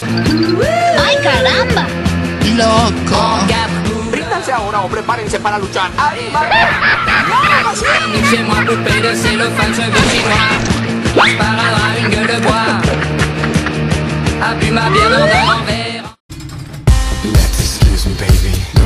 ¡Ay, caramba! Loco. Bríndanse ahora o prepárense para luchar. ¡Ahí va! Chez moi, poupée de cellophane, cheveux chinois. Passe une gueule de bois. A bu ma bière dans un verre. Let's excuse me, baby.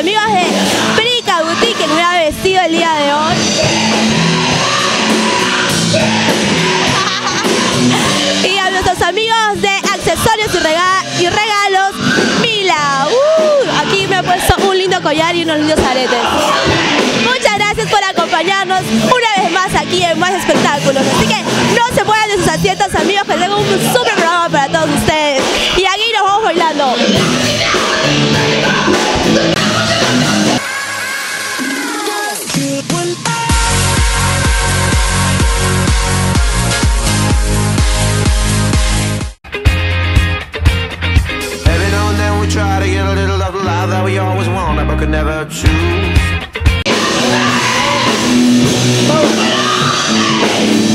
Amigos de Prica Boutique, que me ha vestido el día de hoy. Y a nuestros amigos de accesorios y, rega- y regalos, Mila. Uh, aquí me ha puesto un lindo collar y unos lindos aretes. Muchas gracias por acompañarnos una vez más aquí en Más Espectáculos. Así que no se muevan de sus asientos, amigos, que tengo un super programa para todos ustedes. Y aquí nos vamos bailando. Never choose.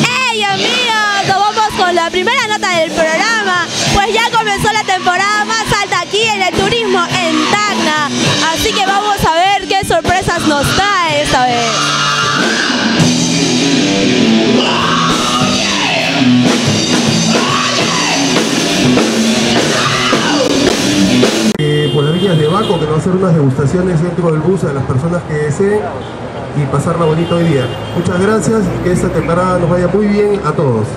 ¡Hey amigos! Nos vamos con la primera nota del programa. Pues ya comenzó la temporada más alta aquí en el turismo en Tacna. Así que vamos a ver qué sorpresas nos trae esta vez. Que nos va a hacer unas degustaciones dentro del bus a las personas que deseen y pasarla bonito hoy día. Muchas gracias y que esta temporada nos vaya muy bien a todos.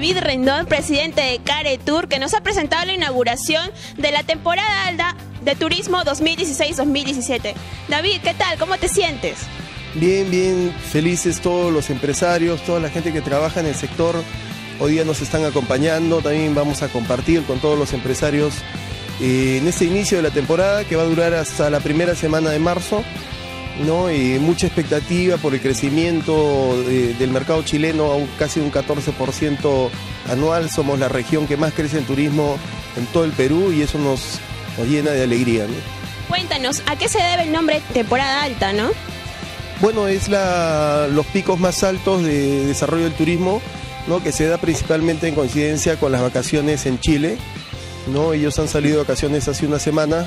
David Rendón, presidente de Care Tour, que nos ha presentado la inauguración de la temporada alta de turismo 2016-2017. David, ¿qué tal? ¿Cómo te sientes? Bien, bien felices todos los empresarios, toda la gente que trabaja en el sector. Hoy día nos están acompañando, también vamos a compartir con todos los empresarios eh, en este inicio de la temporada que va a durar hasta la primera semana de marzo. ¿No? Y mucha expectativa por el crecimiento del mercado chileno, a un- casi un 14% anual. Somos la región que más crece en turismo en todo el Perú y eso nos, nos llena de alegría. ¿no? Cuéntanos, ¿a qué se debe el nombre temporada alta, no? Bueno, es la, los picos más altos de desarrollo del turismo, ¿no? que se da principalmente en coincidencia con las vacaciones en Chile. ¿no? Ellos han salido de vacaciones hace una semana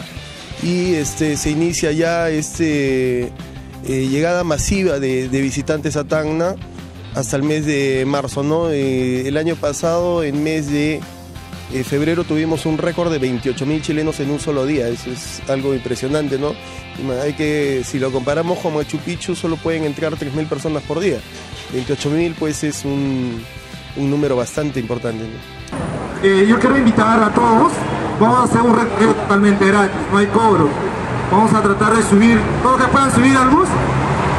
y este, se inicia ya este, eh, llegada masiva de, visitantes a Tacna hasta el mes de marzo. ¿no? Eh, el año pasado, en mes de eh, febrero, tuvimos un récord de 28 mil chilenos en un solo día. Eso es algo impresionante, ¿no? Hay que, si lo comparamos con Machu Picchu, solo pueden entrar 3 mil personas por día. 28 mil, pues es un, número bastante importante. Eh, yo quiero invitar a todos, vamos a hacer un recorrido totalmente gratis, no hay cobro. Vamos a tratar de subir, todos que puedan subir al bus,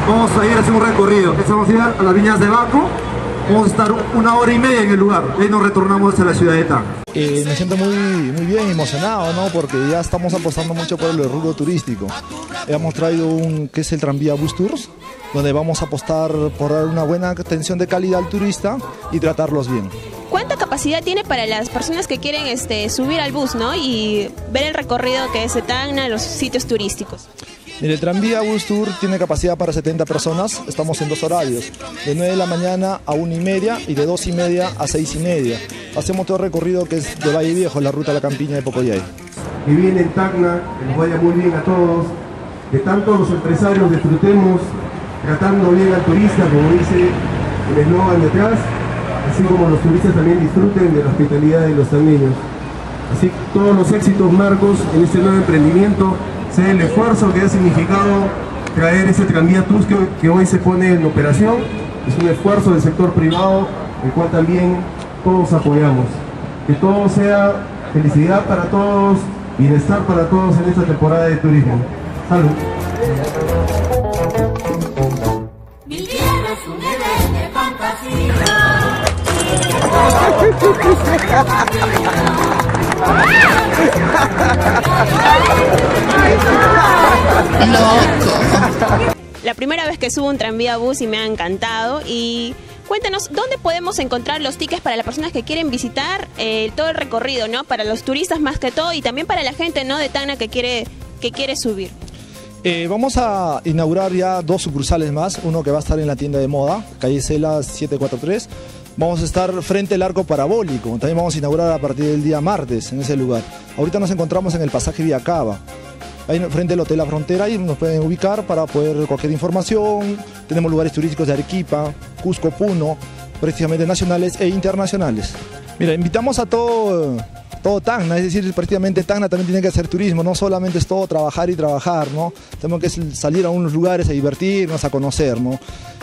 vamos a ir a hacer un recorrido. Vamos a ir a las viñas de Baco, vamos a estar una hora y media en el lugar, y nos retornamos a la ciudad de Tacna. Eh, me siento muy, muy bien emocionado, ¿no? Porque ya estamos apostando mucho por el rubro turístico. Hemos traído un que es el tranvía Bus Tours, donde vamos a apostar por dar una buena atención de calidad al turista y tratarlos bien. ¿Cuánta capacidad tiene para las personas que quieren este, subir al bus, ¿no? Y ver el recorrido que es de Tacna, los sitios turísticos. Mire, el tranvía Bus Tour tiene capacidad para 70 personas. Estamos en dos horarios, de 9 de la mañana a 1 y media y de 2 y media a 6 y media. Hacemos todo el recorrido que es de Valle Viejo, la ruta a la campiña de Pocoyay. Que viene en Tacna, que nos vaya muy bien a todos, que tanto los empresarios disfrutemos tratando bien al turista, como dice el eslogan detrás, así como los turistas también disfruten de la hospitalidad de los tagneños. Así que todos los éxitos, Marcos, en este nuevo emprendimiento, sea el esfuerzo que ha significado traer ese tranvía Tus que, que hoy se pone en operación, es un esfuerzo del sector privado, el cual también todos apoyamos. Que todo sea felicidad para todos, bienestar para todos en esta temporada de turismo. Salud. La primera vez que subo un tranvía bus y me ha encantado y cuéntanos dónde podemos encontrar los tickets para las personas que quieren visitar eh, todo el recorrido, ¿no? Para los turistas más que todo y también para la gente, ¿no? De Tacna que quiere que quiere subir. Eh, vamos a inaugurar ya dos sucursales más, uno que va a estar en la tienda de moda, calle Cela 743. Vamos a estar frente al arco parabólico, también vamos a inaugurar a partir del día martes en ese lugar. Ahorita nos encontramos en el pasaje Viacaba, ahí frente al Hotel La Frontera y nos pueden ubicar para poder cualquier información. Tenemos lugares turísticos de Arequipa, Cusco, Puno, prácticamente nacionales e internacionales. Mira, invitamos a todo todo Tacna, es decir, prácticamente Tacna también tiene que hacer turismo, no solamente es todo trabajar y trabajar, ¿no? Tenemos que salir a unos lugares a divertirnos, a conocer, ¿no?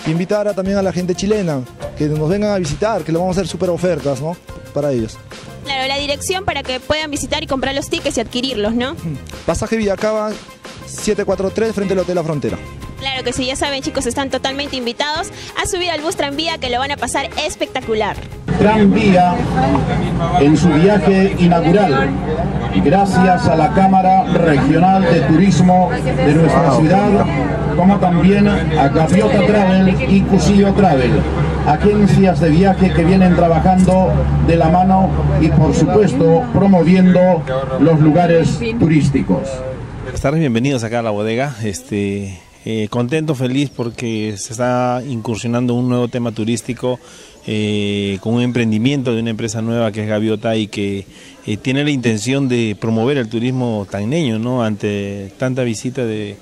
Invitar a, también a la gente chilena, que nos vengan a visitar, que le vamos a hacer súper ofertas, ¿no? Para ellos. Claro, la dirección para que puedan visitar y comprar los tickets y adquirirlos, ¿no? Pasaje Villacaba 743 frente al Hotel La Frontera. Claro que sí, ya saben chicos, están totalmente invitados a subir al bus tranvía que lo van a pasar espectacular. Tranvía en su viaje inaugural, gracias a la Cámara Regional de Turismo de nuestra ciudad, como también a Gaviota Travel y Cusillo Travel, agencias de viaje que vienen trabajando de la mano y por supuesto promoviendo los lugares turísticos. Estar bienvenidos acá a la bodega, este eh, contento, feliz porque se está incursionando un nuevo tema turístico eh, con un emprendimiento de una empresa nueva que es Gaviota y que eh, tiene la intención de promover el turismo tagneño ¿no? ante tanta visita de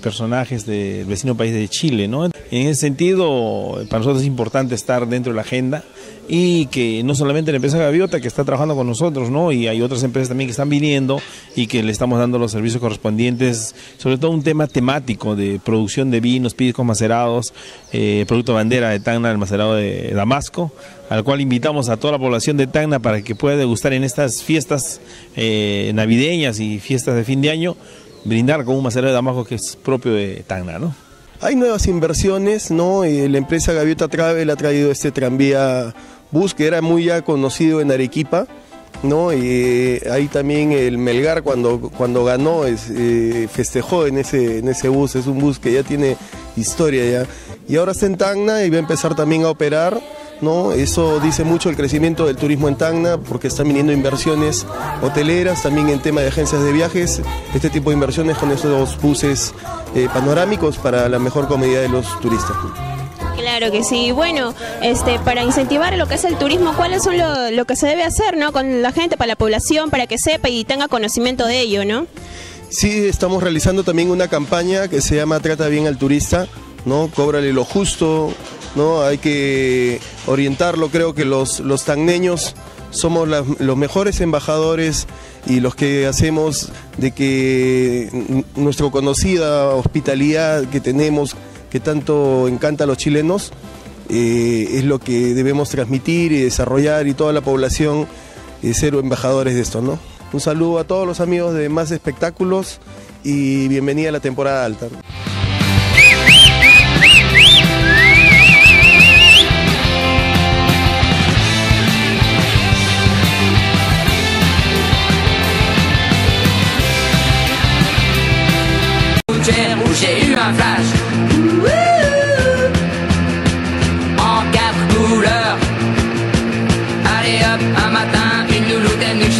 personajes del vecino país de Chile. ¿no? En ese sentido, para nosotros es importante estar dentro de la agenda y que no solamente la empresa Gaviota que está trabajando con nosotros, ¿no? Y hay otras empresas también que están viniendo y que le estamos dando los servicios correspondientes, sobre todo un tema temático de producción de vinos, pídicos macerados, eh, producto bandera de Tacna, el macerado de Damasco, al cual invitamos a toda la población de Tacna para que pueda degustar en estas fiestas eh, navideñas y fiestas de fin de año, brindar con un macerado de Damasco que es propio de Tacna, ¿no? Hay nuevas inversiones, ¿no? Y la empresa Gaviota Travel ha traído este tranvía bus que era muy ya conocido en Arequipa, ¿no? Eh, ahí también el Melgar cuando, cuando ganó eh, festejó en ese, en ese bus, es un bus que ya tiene historia ya. Y ahora está en Tacna y va a empezar también a operar. ¿No? Eso dice mucho el crecimiento del turismo en Tacna porque están viniendo inversiones hoteleras, también en tema de agencias de viajes, este tipo de inversiones con esos buses eh, panorámicos para la mejor comodidad de los turistas. Claro que sí. Bueno, este, para incentivar lo que es el turismo, ¿cuáles son lo, lo, que se debe hacer, no, con la gente, para la población, para que sepa y tenga conocimiento de ello, no? Sí, estamos realizando también una campaña que se llama Trata bien al turista, ¿no? Cóbrale lo justo, ¿no? Hay que orientarlo, creo que los, los tagneños somos los mejores embajadores y los que hacemos de que nuestra conocida hospitalidad que tenemos, que tanto encanta a los chilenos, eh, es lo que debemos transmitir y desarrollar y toda la población eh, ser embajadores de esto, ¿no? Un saludo a todos los amigos de Más Espectáculos y bienvenida a la temporada alta.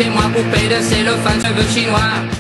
天王不背的谁都犯罪不轻话